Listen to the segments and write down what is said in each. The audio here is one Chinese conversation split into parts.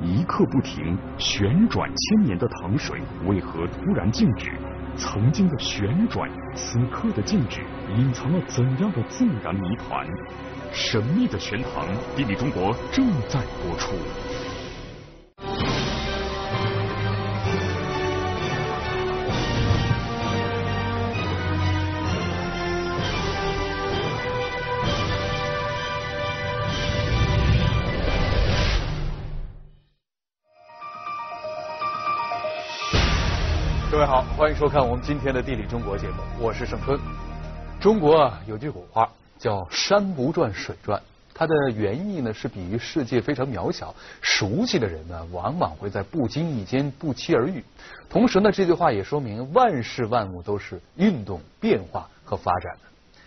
一刻不停，旋转千年的糖水为何突然静止？曾经的旋转，此刻的静止，隐藏了怎样的自然谜团？神秘的玄糖，地理中国正在播出。欢迎收看我们今天的《地理中国》节目，我是盛春。中国有句古话叫“山不转水转”，它的原意呢是比喻世界非常渺小，熟悉的人呢往往会在不经意间不期而遇。同时呢，这句话也说明万事万物都是运动、变化和发展的。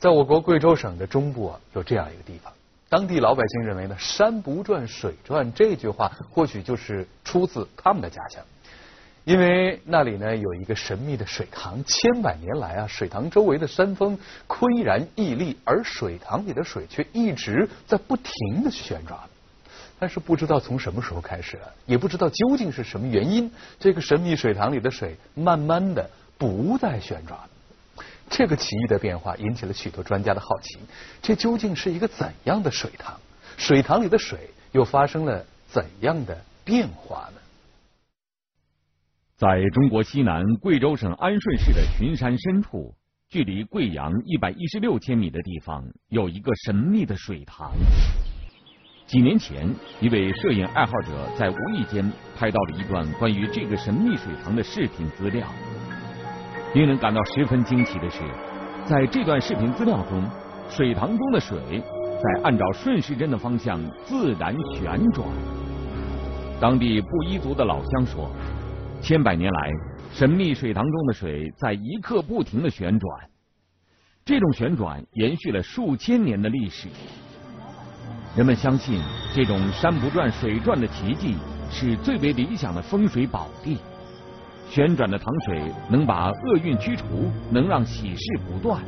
在我国贵州省的中部啊，有这样一个地方，当地老百姓认为呢“山不转水转”这句话或许就是出自他们的家乡。因为那里呢有一个神秘的水塘，千百年来啊，水塘周围的山峰岿然屹立，而水塘里的水却一直在不停的旋转。但是不知道从什么时候开始，也不知道究竟是什么原因，这个神秘水塘里的水慢慢的不再旋转。这个奇异的变化引起了许多专家的好奇，这究竟是一个怎样的水塘？水塘里的水又发生了怎样的变化呢？在中国西南贵州省安顺市的群山深处，距离贵阳一百一十六千米的地方，有一个神秘的水塘。几年前，一位摄影爱好者在无意间拍到了一段关于这个神秘水塘的视频资料。令人感到十分惊奇的是，在这段视频资料中，水塘中的水在按照顺时针的方向自然旋转。当地布依族的老乡说。千百年来，神秘水塘中的水在一刻不停的旋转，这种旋转延续了数千年的历史。人们相信，这种山不转水转的奇迹是最为理想的风水宝地。旋转的塘水能把厄运驱除，能让喜事不断。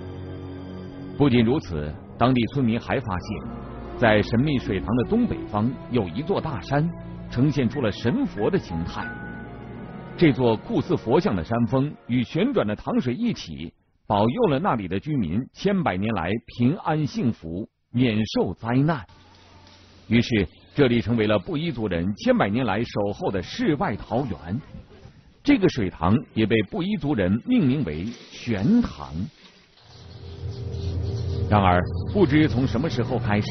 不仅如此，当地村民还发现，在神秘水塘的东北方有一座大山，呈现出了神佛的形态。这座酷似佛像的山峰与旋转的塘水一起，保佑了那里的居民千百年来平安幸福，免受灾难。于是，这里成为了布依族人千百年来守候的世外桃源。这个水塘也被布依族人命名为玄塘。然而，不知从什么时候开始，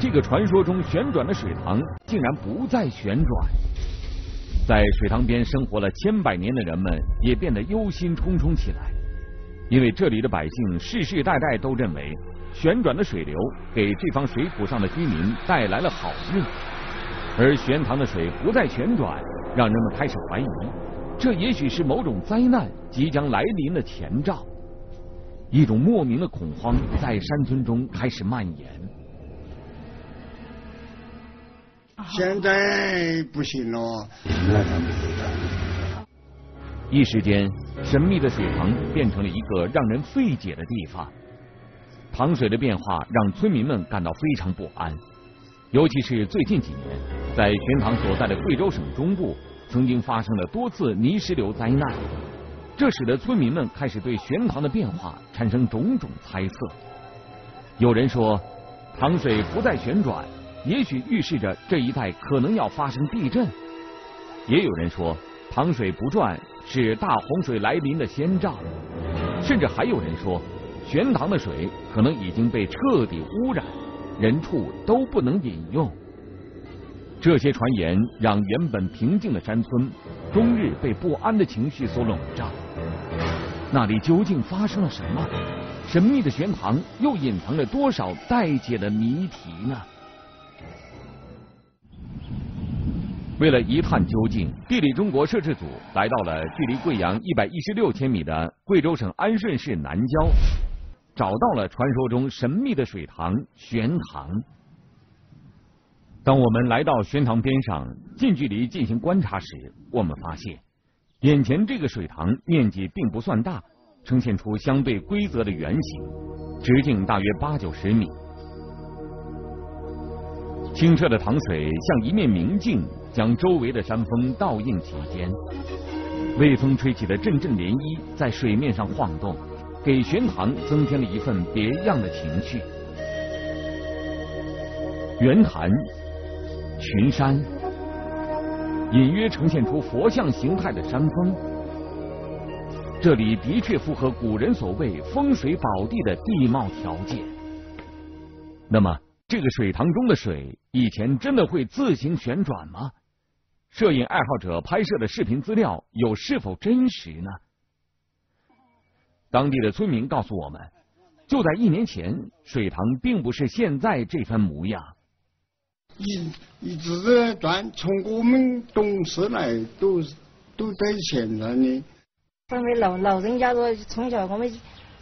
这个传说中旋转的水塘竟然不再旋转。在水塘边生活了千百年的人们也变得忧心忡忡起来，因为这里的百姓世世代代都认为旋转的水流给这方水土上的居民带来了好运，而玄塘的水不再旋转，让人们开始怀疑，这也许是某种灾难即将来临的前兆。一种莫名的恐慌在山村中开始蔓延。现在不行了，一时间，神秘的水塘变成了一个让人费解的地方。塘水的变化让村民们感到非常不安，尤其是最近几年，在玄塘所在的贵州省中部，曾经发生了多次泥石流灾难，这使得村民们开始对玄塘的变化产生种种猜测。有人说，塘水不再旋转。也许预示着这一带可能要发生地震，也有人说塘水不转是大洪水来临的先兆，甚至还有人说玄塘的水可能已经被彻底污染，人畜都不能饮用。这些传言让原本平静的山村终日被不安的情绪所笼罩。那里究竟发生了什么？神秘的玄塘又隐藏着多少待解的谜题呢？为了一探究竟，地理中国摄制组来到了距离贵阳一百一十六千米的贵州省安顺市南郊，找到了传说中神秘的水塘玄塘。当我们来到玄塘边上，近距离进行观察时，我们发现，眼前这个水塘面积并不算大，呈现出相对规则的圆形，直径大约八九十米。清澈的塘水像一面明镜，将周围的山峰倒映其间。微风吹起的阵阵涟漪在水面上晃动，给玄堂增添了一份别样的情趣。圆潭、群山，隐约呈现出佛像形态的山峰，这里的确符合古人所谓风水宝地的地貌条件。那么，这个水塘中的水以前真的会自行旋转吗？摄影爱好者拍摄的视频资料又是否真实呢？当地的村民告诉我们，就在一年前，水塘并不是现在这番模样。一一直在转，从我们懂事来都都在现在的。因为老老人家说，从小我们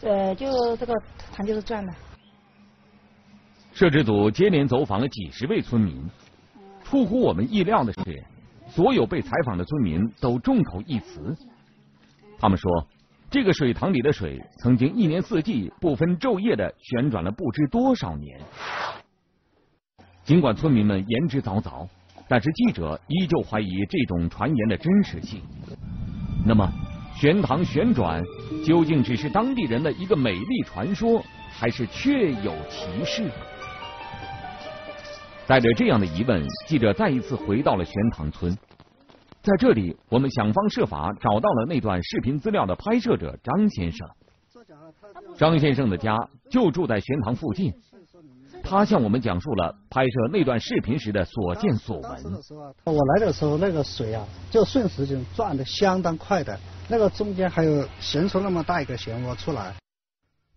呃就这个塘就是转的。摄制组接连走访了几十位村民，出乎我们意料的是，所有被采访的村民都众口一词，他们说，这个水塘里的水曾经一年四季不分昼夜的旋转了不知多少年。尽管村民们言之凿凿，但是记者依旧怀疑这种传言的真实性。那么，玄塘旋转究竟只是当地人的一个美丽传说，还是确有其事？带着这样的疑问，记者再一次回到了玄塘村。在这里，我们想方设法找到了那段视频资料的拍摄者张先生。张先生的家就住在玄堂附近。他向我们讲述了拍摄那段视频时的所见所闻。我来的时候，那个水啊，就顺时针转的相当快的，那个中间还有形出那么大一个漩涡出来。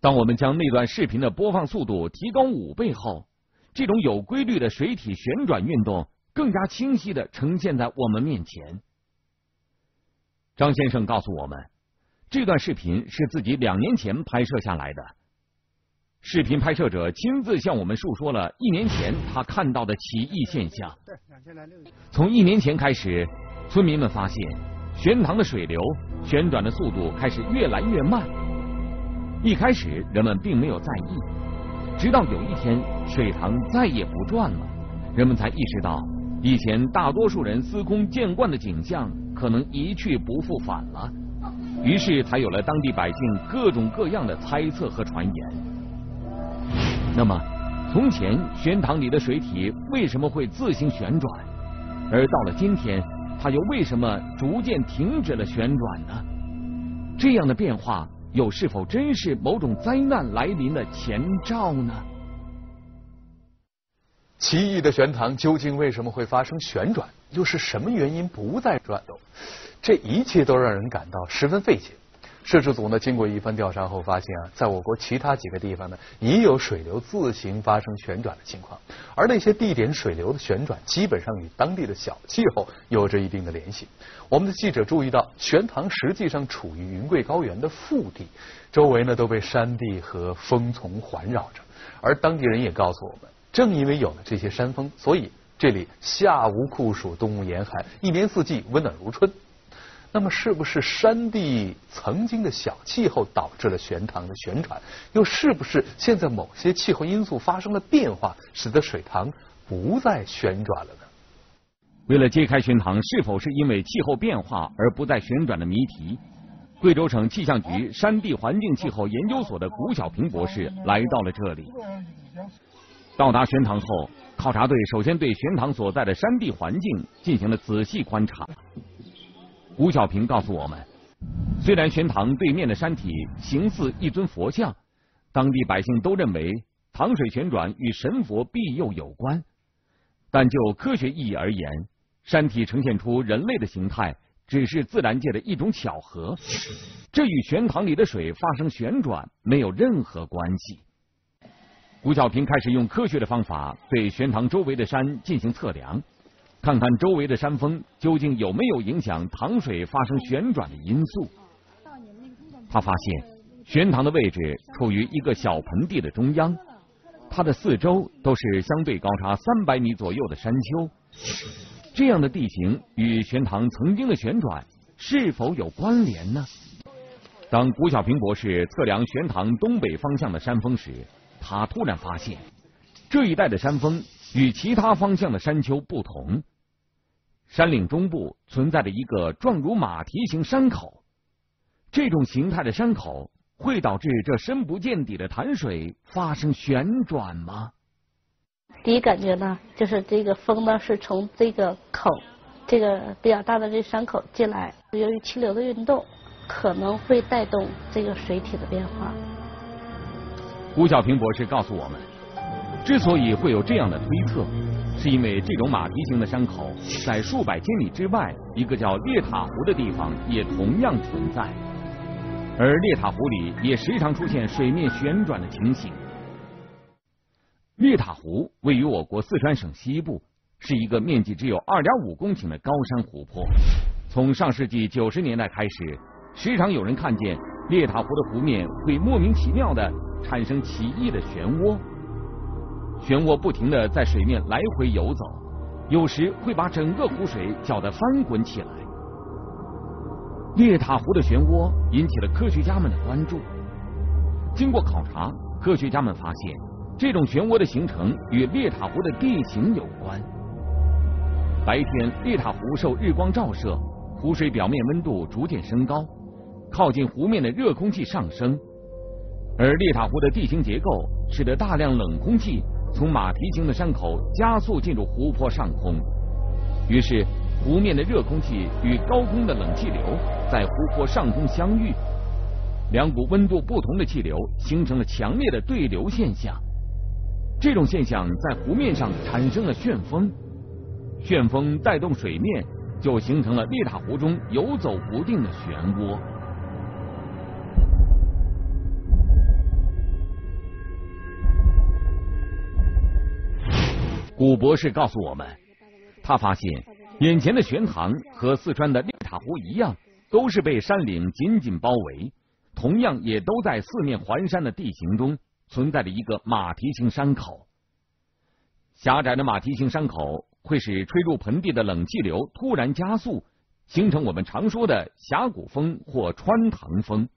当我们将那段视频的播放速度提高五倍后，这种有规律的水体旋转运动更加清晰的呈现在我们面前。张先生告诉我们，这段视频是自己两年前拍摄下来的。视频拍摄者亲自向我们述说了一年前他看到的奇异现象。从一年前开始，村民们发现玄塘的水流旋转的速度开始越来越慢。一开始人们并没有在意，直到有一天水塘再也不转了，人们才意识到以前大多数人司空见惯的景象可能一去不复返了。于是才有了当地百姓各种各样的猜测和传言。那么，从前玄塘里的水体为什么会自行旋转？而到了今天，它又为什么逐渐停止了旋转呢？这样的变化又是否真是某种灾难来临的前兆呢？奇异的玄塘究竟为什么会发生旋转？又是什么原因不再转动？这一切都让人感到十分费解。摄制组呢，经过一番调查后发现啊，在我国其他几个地方呢，也有水流自行发生旋转的情况，而那些地点水流的旋转，基本上与当地的小气候有着一定的联系。我们的记者注意到，玄塘实际上处于云贵高原的腹地，周围呢都被山地和峰丛环绕着，而当地人也告诉我们，正因为有了这些山峰，所以这里夏无酷暑，冬无严寒，一年四季温暖如春。那么，是不是山地曾经的小气候导致了玄塘的旋转？又是不是现在某些气候因素发生了变化，使得水塘不再旋转了呢？为了揭开玄塘是否是因为气候变化而不再旋转的谜题，贵州省气象局山地环境气候研究所的古小平博士来到了这里。到达玄堂后，考察队首先对玄堂所在的山地环境进行了仔细观察。吴小平告诉我们，虽然玄堂对面的山体形似一尊佛像，当地百姓都认为塘水旋转与神佛庇佑有关，但就科学意义而言，山体呈现出人类的形态只是自然界的一种巧合，这与玄堂里的水发生旋转没有任何关系。吴小平开始用科学的方法对玄塘周围的山进行测量。看看周围的山峰究竟有没有影响糖水发生旋转的因素。他发现玄塘的位置处于一个小盆地的中央，它的四周都是相对高差三百米左右的山丘。这样的地形与玄塘曾经的旋转是否有关联呢？当古小平博士测量玄塘东北方向的山峰时，他突然发现这一带的山峰。与其他方向的山丘不同，山岭中部存在着一个状如马蹄形山口。这种形态的山口会导致这深不见底的潭水发生旋转吗？第一感觉呢，就是这个风呢是从这个口，这个比较大的这山口进来，由于气流的运动，可能会带动这个水体的变化。胡小平博士告诉我们，之所以会有这样的推测，是因为这种马蹄形的山口在数百千米之外一个叫列塔湖的地方也同样存在。而列塔湖里也时常出现水面旋转的情形。列塔湖位于我国四川省西部，是一个面积只有二点五公顷的高山湖泊。从上世纪九十年代开始，时常有人看见列塔湖的湖面会莫名其妙的产生奇异的漩涡，漩涡不停的在水面来回游走，有时会把整个湖水搅得翻滚起来。列塔湖的漩涡引起了科学家们的关注。经过考察，科学家们发现，这种漩涡的形成与列塔湖的地形有关。白天，列塔湖受日光照射，湖水表面温度逐渐升高，靠近湖面的热空气上升，而列塔湖的地形结构使得大量冷空气从马蹄形的山口加速进入湖泊上空，于是。湖面的热空气与高空的冷气流在湖泊上空相遇，两股温度不同的气流形成了强烈的对流现象。这种现象在湖面上产生了旋风，旋风带动水面，就形成了列塔湖中游走不定的漩涡。古博士告诉我们，他发现。眼前的玄塘和四川的列塔湖一样，都是被山岭紧紧包围，同样也都在四面环山的地形中存在着一个马蹄形山口。狭窄的马蹄形山口会使吹入盆地的冷气流突然加速，形成我们常说的峡谷风或穿塘风，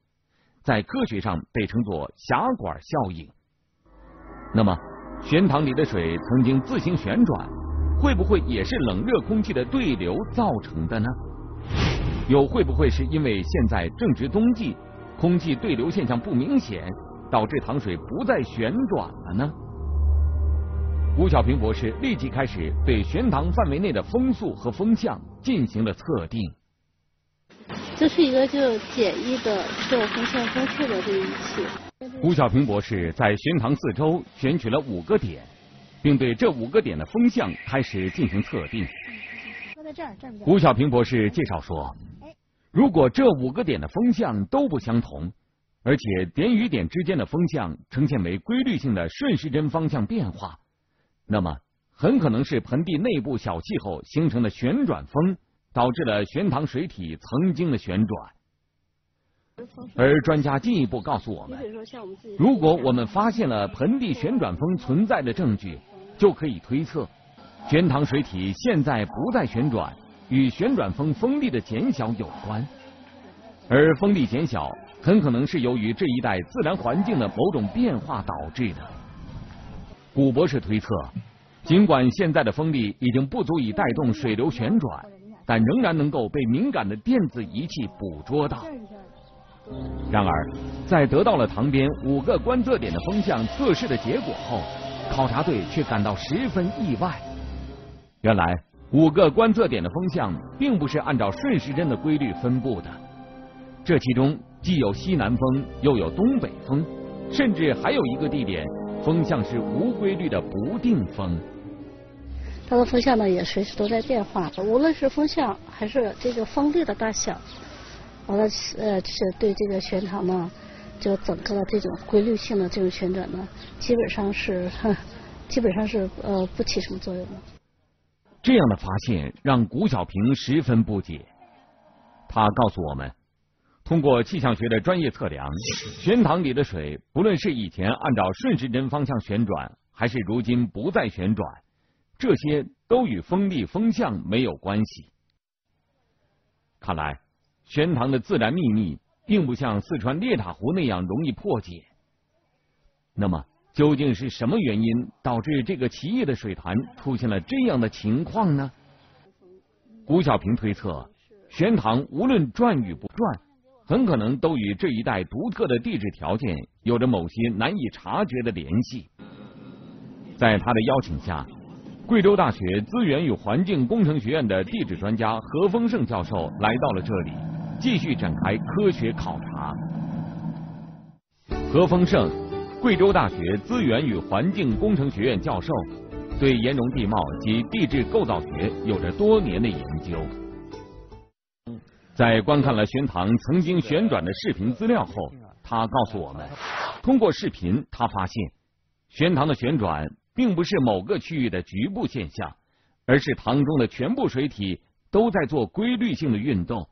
在科学上被称作峡管效应。那么，玄塘里的水曾经自行旋转。会不会也是冷热空气的对流造成的呢？又会不会是因为现在正值冬季，空气对流现象不明显，导致塘水不再旋转了呢？吴小平博士立即开始对玄塘范围内的风速和风向进行了测定。这是一个就简易的测风向风速的这个仪器。吴小平博士在玄塘四周选取了五个点。并对这五个点的风向开始进行测定。胡小平博士介绍说，如果这五个点的风向都不相同，而且点与点之间的风向呈现为规律性的顺时针方向变化，那么很可能是盆地内部小气候形成的旋转风导致了玄塘水体曾经的旋转。而专家进一步告诉我们，如果我们发现了盆地旋转风存在的证据。就可以推测，玄塘水体现在不再旋转，与旋转风风力的减小有关。而风力减小，很可能是由于这一带自然环境的某种变化导致的。古博士推测，尽管现在的风力已经不足以带动水流旋转，但仍然能够被敏感的电子仪器捕捉到。然而，在得到了塘边五个观测点的风向测试的结果后，考察队却感到十分意外。原来五个观测点的风向并不是按照顺时针的规律分布的，这其中既有西南风，又有东北风，甚至还有一个地点风向是无规律的不定风。它的风向呢也随时都在变化，无论是风向还是这个风力的大小，完了呃是对这个旋塘呢。就整个这种规律性的这种旋转呢，基本上是，基本上是呃不起什么作用的。这样的发现让古小平十分不解。他告诉我们，通过气象学的专业测量，旋塘里的水，不论是以前按照顺时针方向旋转，还是如今不再旋转，这些都与风力风向没有关系。看来，玄塘的自然秘密。并不像四川列塔湖那样容易破解。那么，究竟是什么原因导致这个奇异的水潭出现了这样的情况呢？古小平推测，玄堂无论转与不转，很可能都与这一带独特的地质条件有着某些难以察觉的联系。在他的邀请下，贵州大学资源与环境工程学院的地质专家何丰盛教授来到了这里，继续展开科学考察。何丰盛，贵州大学资源与环境工程学院教授，对岩溶地貌及地质构造学有着多年的研究。在观看了玄堂曾经旋转的视频资料后，他告诉我们，通过视频，他发现玄堂的旋转。并不是某个区域的局部现象，而是塘中的全部水体都在做规律性的运动。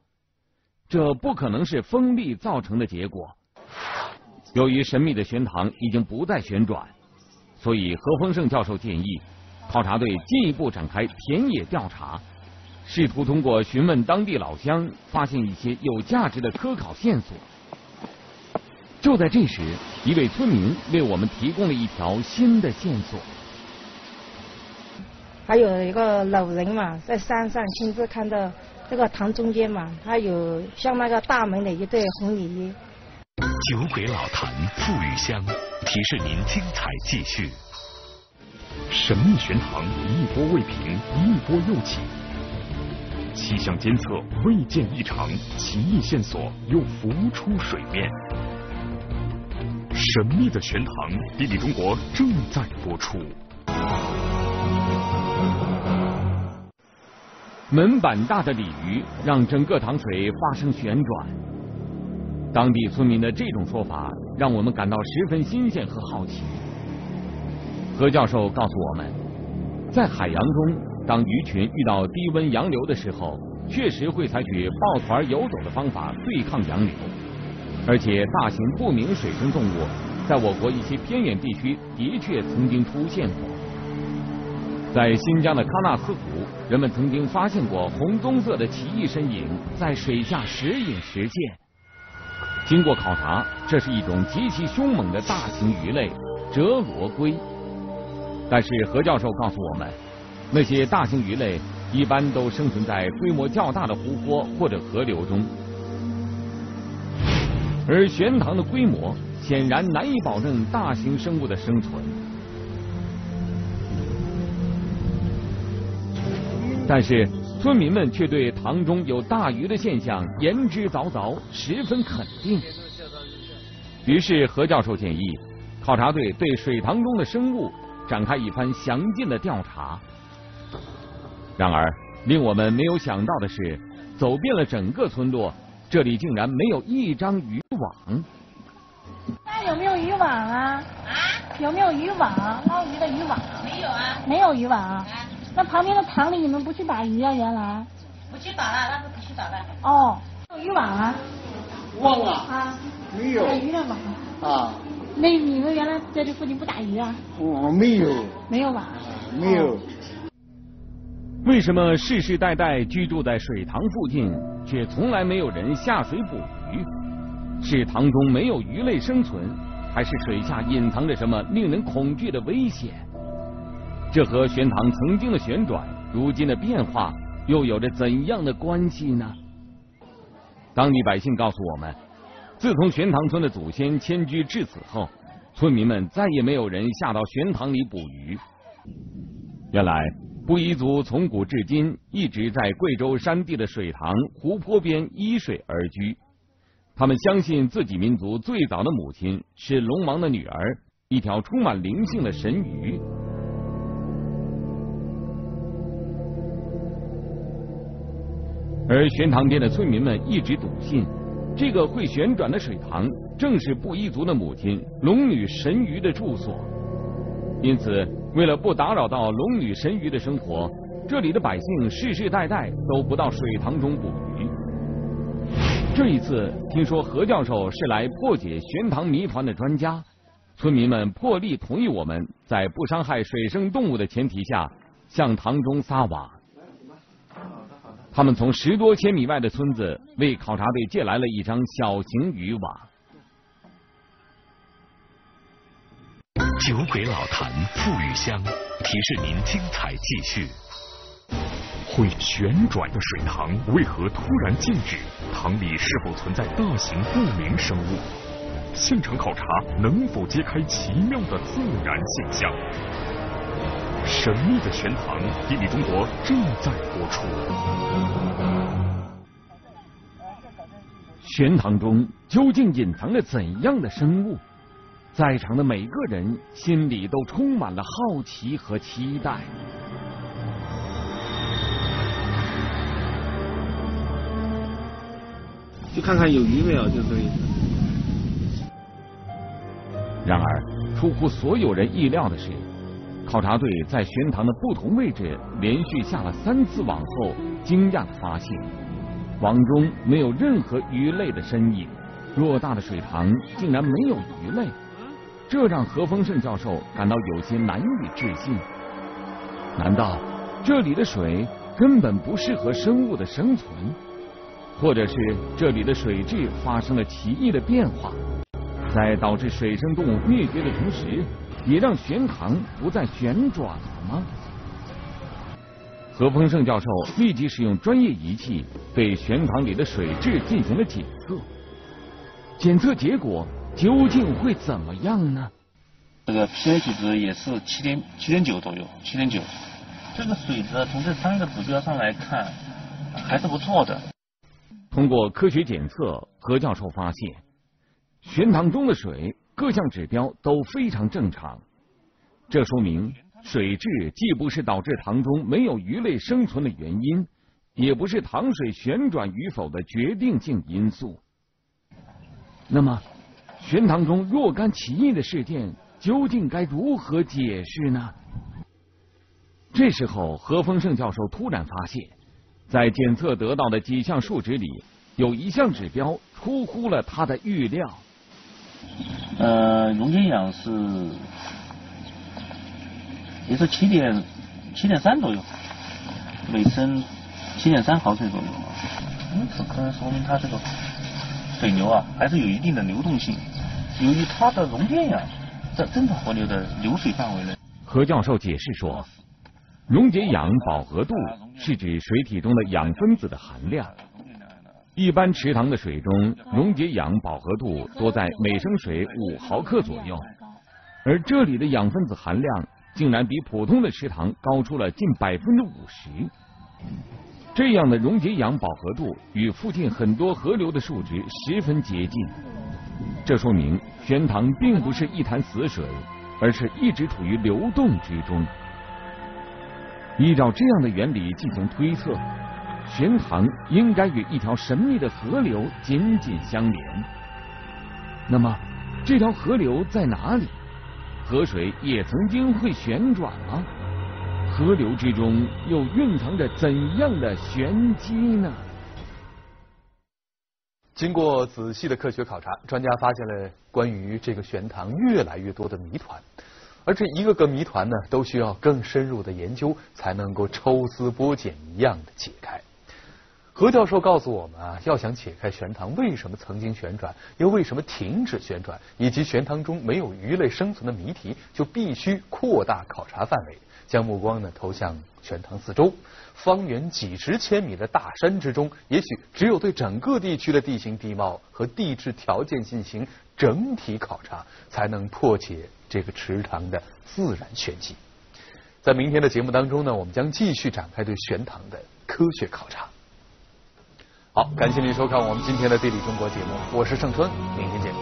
这不可能是风力造成的结果。由于神秘的玄堂已经不再旋转，所以何丰盛教授建议考察队进一步展开田野调查，试图通过询问当地老乡，发现一些有价值的科考线索。就在这时，一位村民为我们提供了一条新的线索。还有一个老人嘛，在山上亲自看到这个塘中间嘛，它有像那个大门的一对红鲤鱼。酒鬼老坛馥郁香，提示您精彩继续。神秘玄堂一波未平，一波又起。气象监测未见异常，奇异线索又浮出水面。神秘的玄堂，地理中国正在播出。门板大的鲤鱼让整个塘水发生旋转，当地村民的这种说法让我们感到十分新鲜和好奇。何教授告诉我们，在海洋中，当鱼群遇到低温洋流的时候，确实会采取抱团游走的方法对抗洋流。而且，大型不明水生动物在我国一些偏远地区的确曾经出现过。在新疆的喀纳斯湖，人们曾经发现过红棕色的奇异身影在水下时隐时现。经过考察，这是一种极其凶猛的大型鱼类——折罗龟。但是何教授告诉我们，那些大型鱼类一般都生存在规模较大的湖泊或者河流中。而玄塘的规模显然难以保证大型生物的生存，但是村民们却对塘中有大鱼的现象言之凿凿，十分肯定。于是何教授建议考察队对水塘中的生物展开一番详尽的调查。然而，令我们没有想到的是，走遍了整个村落。这里竟然没有一张渔网。那有没有渔网啊？啊？有没有渔网？捞鱼的渔网？没有啊。没有渔网。啊。那旁边的塘里你们不去打鱼啊？原来。不去打了，那是不去打了。哦。有渔网啊？忘了？啊。没有。打鱼的网。啊。那你们原来在这附近不打鱼啊？我没有。没有网。没有。为什么世世代代居住在水塘附近，却从来没有人下水捕鱼？是塘中没有鱼类生存，还是水下隐藏着什么令人恐惧的危险？这和玄塘曾经的旋转，如今的变化，又有着怎样的关系呢？当地百姓告诉我们，自从玄塘村的祖先迁居至此后，村民们再也没有人下到玄塘里捕鱼。原来。布依族从古至今一直在贵州山地的水塘、湖泊边依水而居。他们相信自己民族最早的母亲是龙王的女儿，一条充满灵性的神鱼。而玄塘边的村民们一直笃信，这个会旋转的水塘正是布依族的母亲龙女神鱼的住所。因此。为了不打扰到龙女神鱼的生活，这里的百姓世世代代都不到水塘中捕鱼。这一次，听说何教授是来破解玄塘谜团的专家，村民们破例同意我们在不伤害水生动物的前提下向塘中撒网。他们从十多千米外的村子为考察队借来了一张小型渔网。酒鬼老坛馥郁香提示您精彩继续。会旋转的水塘为何突然静止？塘里是否存在大型不明生物？现场考察能否揭开奇妙的自然现象？神秘的玄塘，地理中国正在播出。玄堂中究竟隐藏着怎样的生物？在场的每个人心里都充满了好奇和期待。去看看有鱼没有，就这个意思。然而，出乎所有人意料的是，考察队在玄塘的不同位置连续下了三次网后，惊讶的发现，网中没有任何鱼类的身影。偌大的水塘竟然没有鱼类，这让何丰盛教授感到有些难以置信。难道这里的水根本不适合生物的生存？或者是这里的水质发生了奇异的变化，在导致水生动物灭绝的同时，也让玄塘不再旋转了吗？何丰盛教授立即使用专业仪器对玄塘里的水质进行了检测，检测结果究竟会怎么样呢？这个 pH 值也是七点七点九左右，七点九。这个水质从这三个指标上来看还是不错的。通过科学检测，何教授发现，玄塘中的水各项指标都非常正常。这说明水质既不是导致塘中没有鱼类生存的原因，也不是塘水旋转与否的决定性因素。那么，玄塘中若干奇异的事件究竟该如何解释呢？这时候，何丰盛教授突然发现。在检测得到的几项数值里，有一项指标出乎了他的预料。呃，溶解氧是也是七点七点三左右，每升七点三毫升左右。因此可能说明它这个水流啊，还是有一定的流动性。由于它的溶解氧在正常河流的流水范围内。何教授解释说。溶解氧饱和度是指水体中的氧分子的含量。一般池塘的水中，溶解氧饱和度多在每升水五毫克左右，而这里的氧分子含量竟然比普通的池塘高出了近百分之五十。这样的溶解氧饱和度与附近很多河流的数值十分接近，这说明玄塘并不是一潭死水，而是一直处于流动之中。依照这样的原理进行推测，玄塘应该与一条神秘的河流紧紧相连。那么，这条河流在哪里？河水也曾经会旋转吗？河流之中又蕴藏着怎样的玄机呢？经过仔细的科学考察，专家发现了关于这个玄塘越来越多的谜团。而这一个个谜团呢，都需要更深入的研究才能够抽丝剥茧一样的解开。何教授告诉我们啊，要想解开玄塘为什么曾经旋转，又为什么停止旋转，以及玄塘中没有鱼类生存的谜题，就必须扩大考察范围，将目光呢投向玄塘四周，方圆几十千米的大山之中，也许只有对整个地区的地形地貌和地质条件进行整体考察，才能破解。这个池塘的自然玄机，在明天的节目当中呢，我们将继续展开对玄塘的科学考察。好，感谢您收看我们今天的地理中国节目，我是盛春，明天见。